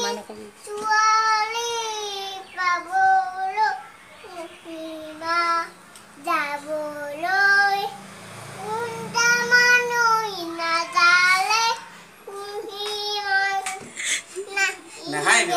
Mana kami? Suara. 那还牛。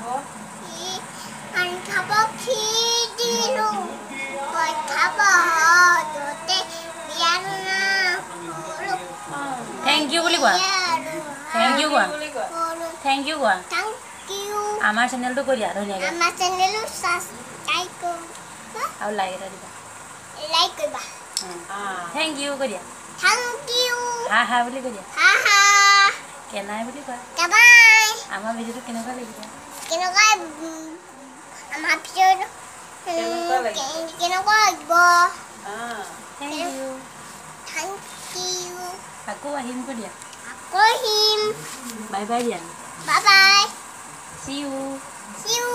খাব আন খাব খি দিলোঁ মই খাব বিয়াৰ নাম থেংক ইউ বুলি কোৱা থেংক ইউ কোৱা থেংক ইউ কোৱা থেংক ইউ আমাৰ চেনেলটো কৈ দিয়া ধুনীয়াকৈ আমাৰ চেনেলটো ছাবস্ক্ৰাইব কৰিবা আৰু লাইক এটা দিবা লাইক কৰিবা থেংক ইউ কৈ দিয়া থেংক ইউ হা হা বুলি কৈ দিয়া হা হা কেনাই বুলি কোৱা বাই আমাৰ ভিডিঅ'টো কেনেকুৱা লাগিছে কেনেকুৱা আমাৰ পিছত কেনেকুৱা লাগিব থেংক ইউ আকৌ আহিম কৈ দিয়া আকৌ আহিম বাই বাই দিয়া bye bye see you see you